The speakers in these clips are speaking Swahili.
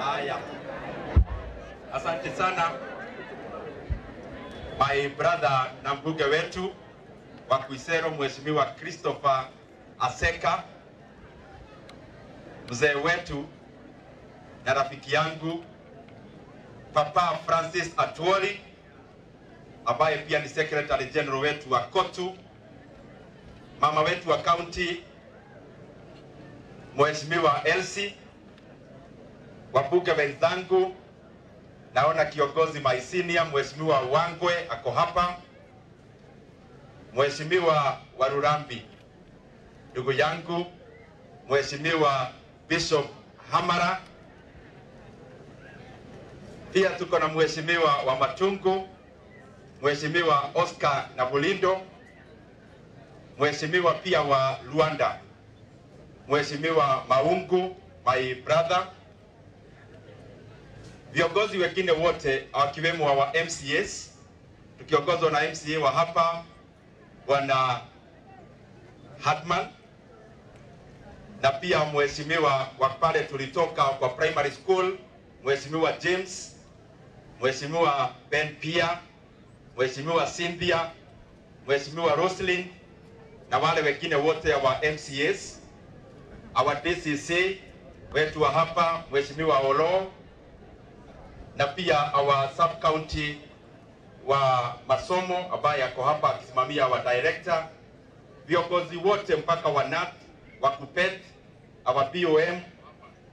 Haya, asante sana my brother na mbunge wetu wa Kuisero, Mheshimiwa Christopher Aseka, mzee wetu na rafiki yangu Papa Francis Atwoli ambaye pia ni secretary general wetu wa KOTU, mama wetu wa kaunti Mheshimiwa Elsie, wabunge wenzangu, naona kiongozi Maisinia Mheshimiwa Wangwe ako hapa, Mheshimiwa Warurambi ndugu yangu, Mheshimiwa Bishop Hamara, pia tuko na Mheshimiwa wa Matungu, Mheshimiwa Oscar Nabulindo, Mheshimiwa pia wa Luanda, Mheshimiwa Maungu, my brother, viongozi wengine wote wakiwemo wa mcs tukiongozwa na MCA wa hapa Bwana Hartman na pia mheshimiwa wa pale tulitoka kwa primary school Mheshimiwa James, Mheshimiwa Ben pia, Mheshimiwa Cynthia, Mheshimiwa Roslyn na wale wengine wote wa mcs our DCC wetu wa hapa Mheshimiwa Olo na pia our sub county wa masomo ambaye yako hapa akisimamia wa director, viongozi wote mpaka wa NAT, wa KUPPET, our BOM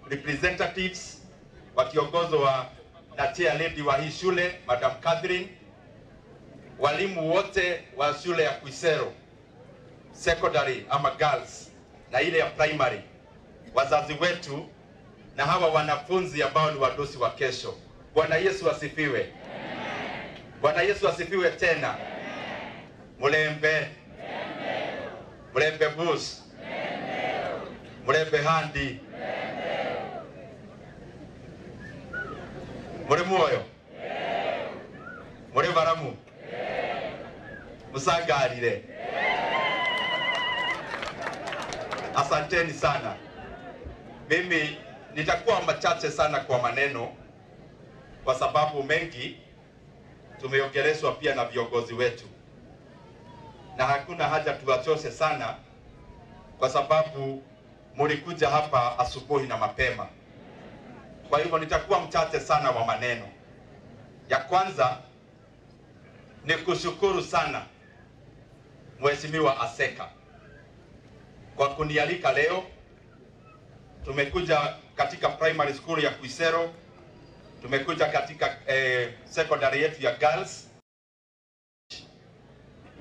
representatives wakiongozwa na chair lady wa hii shule Madam Catherine, walimu wote wa shule ya Kuisero secondary ama girls na ile ya primary, wazazi wetu na hawa wanafunzi ambao ni wadosi wa kesho. Bwana Yesu asifiwe. Bwana Yesu asifiwe tena. Mulembe Mulembe Bus. Mulembe Handi. Muri muoyo muri baramu. Musangarire asanteni sana. Mimi nitakuwa machache sana kwa maneno kwa sababu mengi tumeongeleshwa pia na viongozi wetu na hakuna haja tuwachoshe sana kwa sababu mulikuja hapa asubuhi na mapema kwa hivyo nitakuwa mchache sana wa maneno. Ya kwanza ni kushukuru sana Mheshimiwa Aseka kwa kunialika leo. Tumekuja katika primary school ya Kuisero, tumekuja katika eh, secondary yetu ya girls.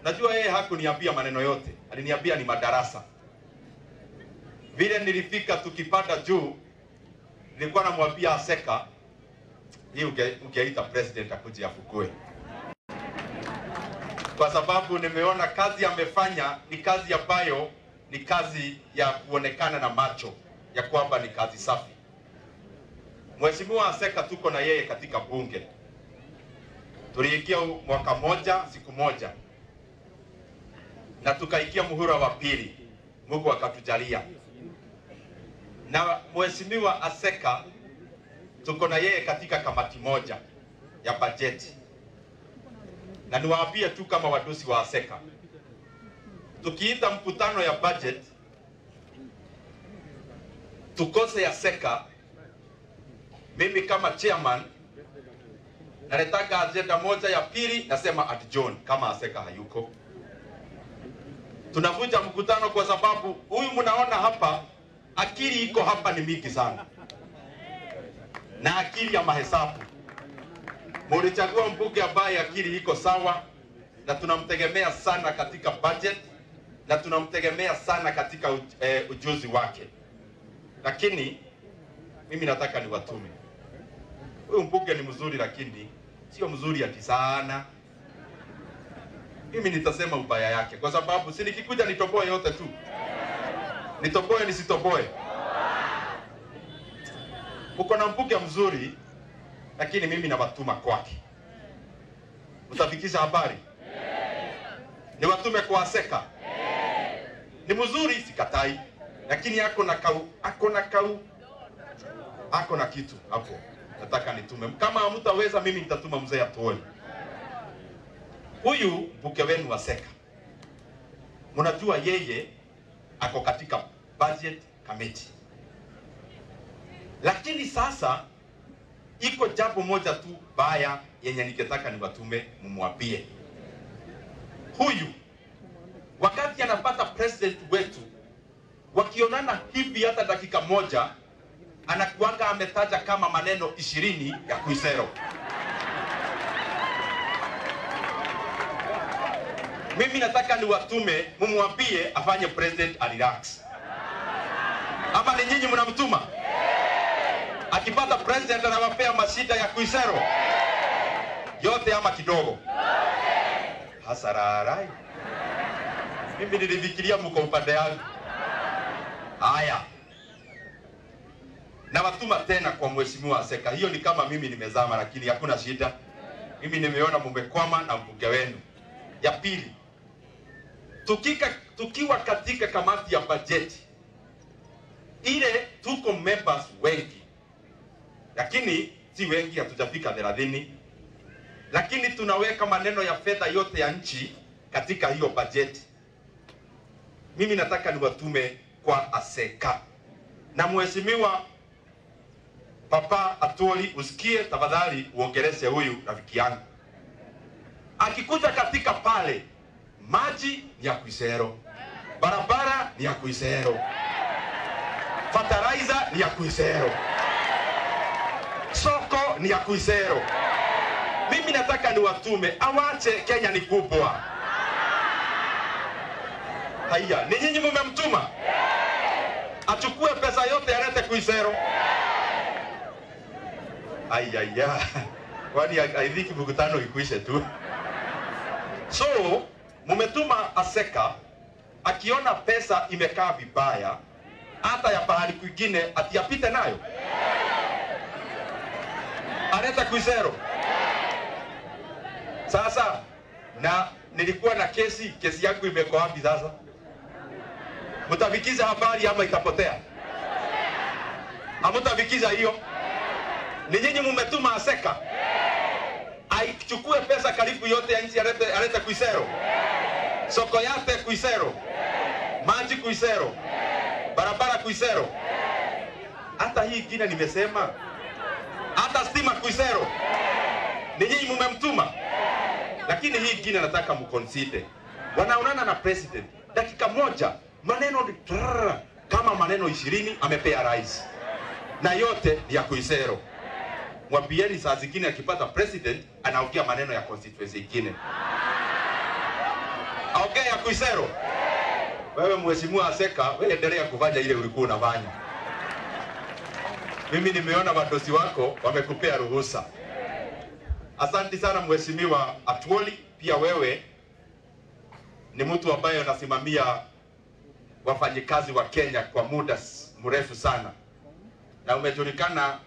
Najua yeye hakuniambia maneno yote, aliniambia ni madarasa. Vile nilifika tukipanda juu nilikuwa namwambia Aseka hii ukiaita president akuje afukue, kwa sababu nimeona kazi amefanya ni kazi ambayo ni kazi ya kuonekana na macho ya kwamba ni kazi safi. Mheshimiwa Aseka tuko na yeye katika bunge, tuliikia mwaka moja siku moja. Na tukaikia muhula wa pili, Mungu akatujalia. Na Mheshimiwa Aseka tuko na yeye katika kamati moja ya bajeti, na niwaambie tu kama wadosi wa Aseka, tukiita mkutano ya budget tukose Aseka, mimi kama chairman naletaka ajenda moja ya pili, nasema at John kama Aseka hayuko, tunavunja mkutano kwa sababu huyu mnaona hapa akili iko hapa ni mingi sana, na akili ya mahesabu. Mulichagua mbunge ambaye akili iko sawa, na tunamtegemea sana katika budget na tunamtegemea sana katika eh, ujuzi wake, lakini mimi nataka niwatume huyu mbunge ni mzuri, lakini sio mzuri ati sana. Mimi nitasema ubaya yake, kwa sababu si nikikuja nitoboe yote tu nitoboe nisitoboe. Uko na mbunge mzuri, lakini mimi nawatuma kwake. Utafikisha habari? Niwatume kwa Seka. Ni mzuri, sikatai, lakini ako na kau, ako na kau ako na kitu hapo, nataka nitume. Kama hamtaweza, mimi nitatuma mzee atuone. Huyu mbuke wenu wa Seka, mnajua yeye ako katika budget committee, lakini sasa iko jambo moja tu baya yenye ningetaka niwatume mumwambie huyu, wakati anapata president wetu, wakionana hivi hata dakika moja, anakuanga ametaja kama maneno ishirini ya Kuisero. Mimi nataka niwatume mumwambie afanye president arelax, ama ni nyinyi mnamtuma? Akipata president anawapea mashida ya Kuisero yote ama kidogo? Hasararai, mimi nilifikiria mko upande yangu. Haya, nawatuma tena kwa mheshimiwa Aseka. Hiyo ni kama mimi nimezama, lakini hakuna shida. Mimi nimeona mumekwama na mbunge wenu. Ya pili, tukika, tukiwa katika kamati ya bajeti ile, tuko members wengi, lakini si wengi, hatujafika thelathini, lakini tunaweka maneno ya fedha yote ya nchi katika hiyo bajeti. Mimi nataka niwatume kwa Aseka na mheshimiwa Papa Atoli, usikie tafadhali, uongeleshe huyu rafiki yangu akikuja katika pale, maji ni ya Kuisero, barabara ni ya Kuisero, fertilizer ni ya Kuisero, soko ni ya Kuisero. Mimi nataka ni watume awache Kenya ni kubwa. Haya, ni nyinyi mumemtuma achukue pesa yote alete Kuisero. Ayaya, kwani aidhiki mkutano ikuishe tu. So mumetuma Aseka akiona pesa imekaa vibaya, hata ya pahali kwingine atiapite nayo, aleta Kuisero. Sasa na nilikuwa na kesi, kesi yangu imeko wapi sasa? Mtavikiza habari ama itapotea? Hamtavikiza hiyo? Ni nyinyi mumetuma Aseka. Aichukue pesa karibu yote ya nchi alete, alete Kuisero, soko yate Kuisero, maji Kuisero, barabara Kuisero, hata hii ingine nimesema, hata stima Kuisero. Ni nyinyi mumemtuma, lakini hii ingine nataka mconsider. Wanaonana na president. Dakika moja, maneno ni kama maneno ishirini amepea rais. Na yote ya Kuisero. Mwambieni saa zingine akipata president anaongea maneno ya constituency ingine, aongea ya Kuisero. Wewe mheshimiwa Aseka, wewe endelea kufanya ile ulikuwa unafanya. Mimi nimeona wadosi wako wamekupea ruhusa. Asante sana mheshimiwa Atwoli, pia wewe ni mtu ambaye anasimamia wafanyikazi wa Kenya kwa muda mrefu sana na umejulikana